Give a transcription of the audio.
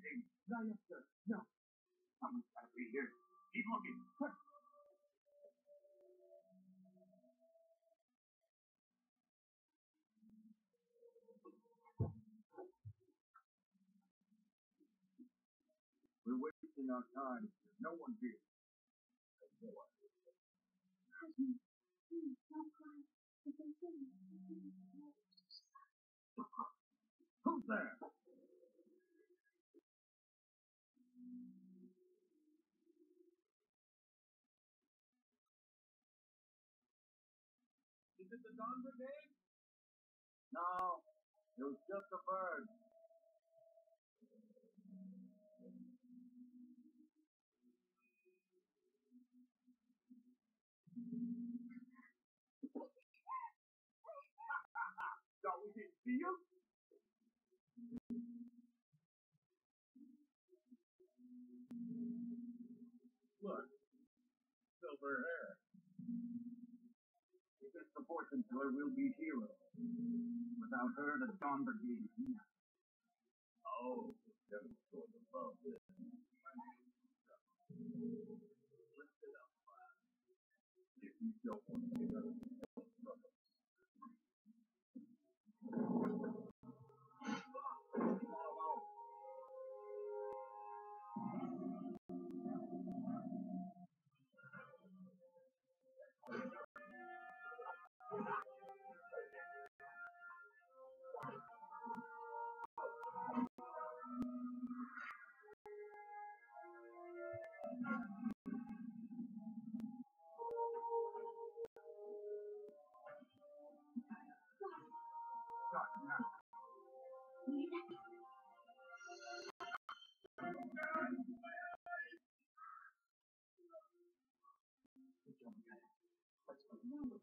anything? Not sir. No. Someone's got to be here. Keep looking. We're wasting our time. There's no one here. Don't cry. Who's there? Is the Dawn Brigade? No, it was just a bird. Thought we didn't see you? Look, silver hair. The fortune teller, we'll be heroes. Without her, the Dawn Brigade is nothing. Oh, above this. Up, lad. If you don't want to get out of 一样的。